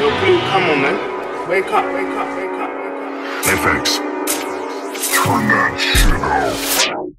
Come on, man. Wake up, wake up, wake up, wake up. FX. Turn that shit off.